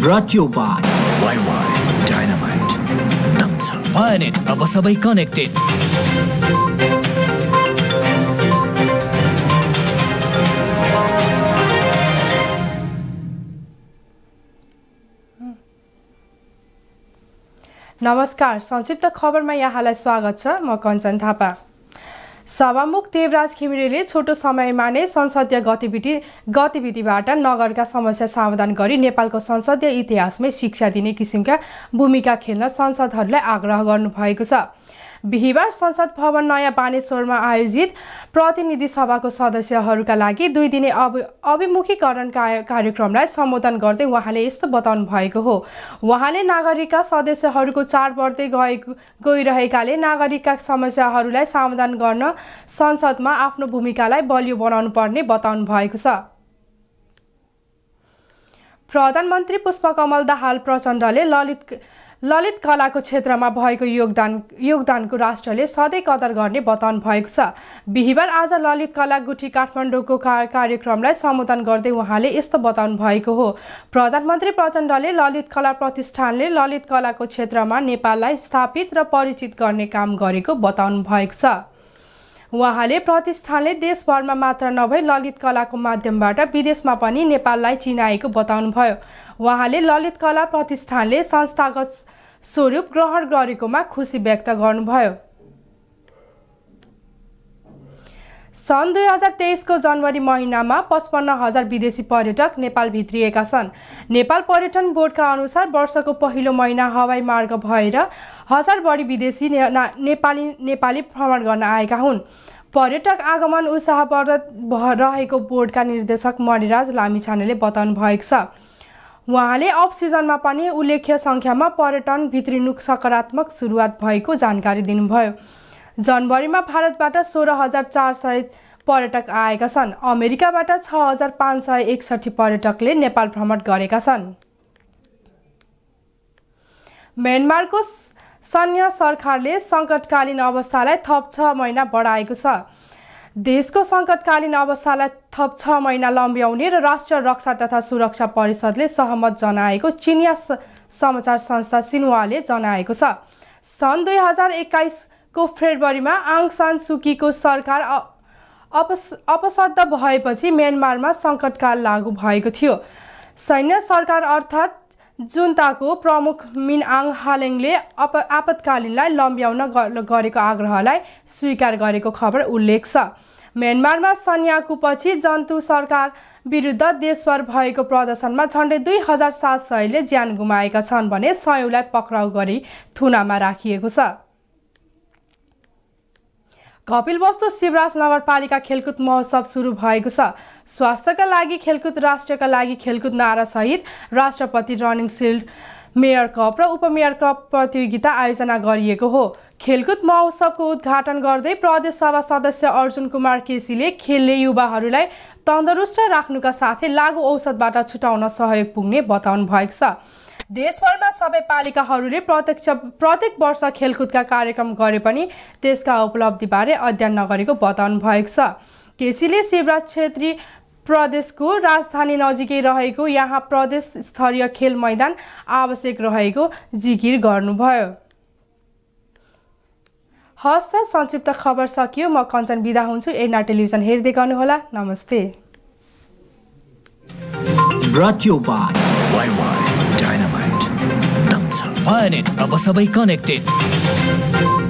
brought to you by YY Dynamite. अब सबै connected नमस्कार संक्षिप्त खबरमा यहाँलाई स्वागत छ। म कञ्चन थापा। सभामुख देवराज घिमिरेले छोटो समयमा नै संसदीय गतिविधि गतिविधिबाट नगरका समस्या समाधान गरी नेपालको संसदीय इतिहासमै शिक्षा दिने किसिमका भूमिका खेल्न सांसदहरूलाई आग्रह गर्नुभएको छ। बिहिबार संसद भवन नयाँ बानेश्वरमा आयोजित प्रतिनिधि सभाको सदस्यहरूका लागि दुई दिने अब अभिमुखीकरण कार्यक्रमलाई सम्बोधन गर्दै उहाँले यस्तो बताउनु भएको हो। उहाँले नागरिकका सदस्यहरूको चाड बढ्दै गएको गइरहेकाले नागरिकका समस्याहरूलाई समाधान गर्न संसदमा आफ्नो भूमिकालाई बलियो बनाउनु पर्ने बताउनु भएको छ। प्रधानमन्त्री पुष्पकमल दाहाल प्रचण्डले ललित ललित कलाको क्षेत्रमा भएको योगदान योगदानको राष्ट्रले सधैँ कदर गर्ने बताउनु भएको छ। बिहिबार आज ललित कला गुठी काठमाडौँको कार्यक्रमलाई सम्बोधन गर्दै उहाँले यस्तो बताउनु भएको हो। प्रधानमन्त्री प्रचण्डले ललित कला प्रतिष्ठानले ललित कलाको क्षेत्रमा नेपाललाई स्थापित र परिचित गर्ने काम गरेको बताउनु भएको छ। उहाँले प्रतिष्ठानले देशभरमा मात्र नभई ललित कलाको माध्यमबाट विदेशमा पनि नेपाललाई चिनाएको बताउनुभयो। उहाँले ललित कला प्रतिष्ठानले संस्थागत स्वरूप ग्रहण गरेकोमा खुसी व्यक्त गर्नुभयो। सन् दुई हजार तेइसको जनवरी महिनामा पचपन्न हजार विदेशी पर्यटक नेपाल भित्रिएका छन्। नेपाल पर्यटन बोर्डका अनुसार वर्षको पहिलो महिना हवाई मार्ग भएर हजार बढी विदेशी नेपाली नेपाली भ्रमण गर्न आएका हुन्। पर्यटक आगमन उत्साहवर्धक रहेको बोर्डका निर्देशक मणिराज लामिछानेले बताउनु भएको छ। उहाँले अफ सिजनमा पनि उल्लेख्य सङ्ख्यामा पर्यटन भित्रिनु सकारात्मक सुरुवात भएको जानकारी दिनुभयो। जनवरीमा भारतबाट सोह्र हजार चार सय पर्यटक आएका छन्। अमेरिकाबाट छ हजार पाँच सय एकसठी पर्यटकले नेपाल भ्रमण गरेका छन्। म्यानमारको सैन्य सरकारले सङ्कटकालीन अवस्थालाई थप छ महिना बढाएको छ। देशको सङ्कटकालीन अवस्थालाई थप छ महिना लम्ब्याउने र राष्ट्रिय रक्षा तथा सुरक्षा परिषदले सहमत जनाएको चिनिया समाचार संस्था सिन्हुवाले जनाएको छ। सन् दुई हजार एक्काइसको फेब्रुअरीमा आङ सान सुकीको सरकार अपस अपसद्ध भएपछि म्यानमारमा सङ्कटकाल लागू भएको थियो। सैन्य सरकार अर्थात् जुन्ताको प्रमुख मिन आङ हालेङले अप आपतकालीनलाई लम्ब्याउन गरेको आग्रहलाई स्वीकार गरेको खबर उल्लेख छ। म्यानमारमा सन्याकुपछि जन्तु सरकार विरुद्ध देशभर भएको प्रदर्शनमा झन्डै दुई हजार सात सयले ज्यान गुमाएका छन् भने सयौँलाई पक्राउ गरी थुनामा राखिएको छ। कपिलवस्तु शिवराज नगरपालिका खेलकुद महोत्सव सुरु भएको छ। स्वास्थ्यका लागि खेलकुद राष्ट्रका लागि खेलकुद नारासहित राष्ट्रपति रनिङ सिल्ड मेयर कप र उपमेयर कप प्रतियोगिता आयोजना गरिएको हो। खेलकुद महोत्सवको उद्घाटन गर्दै प्रदेश सभा सदस्य अर्जुन कुमार केसीले खेलले युवाहरूलाई तन्दुरुस्त राख्नुका साथै लागु औषधबाट छुटाउन सहयोग पुग्ने बताउनु भएको छ। देशभरमा सबै पालिकाहरूले प्रत्यक्ष प्रत्येक वर्ष खेलकुदका कार्यक्रम गरे पनि त्यसका उपलब्धिबारे अध्ययन नगरेको बताउनु भएको छ। केसीले शिवराज छेत्री प्रदेशको राजधानी नजिकै रहेको यहाँ प्रदेश स्तरीय खेल मैदान आवश्यक रहेको जिकिर गर्नुभयो। हस् त संक्षिप्त खबर सकियो। म कञ्चन बिदा हुन्छु। एर्ना टेलिभिजन हेर्दै गर्नुहोला। नमस्ते। भएनेट अब सबै कनेक्टेड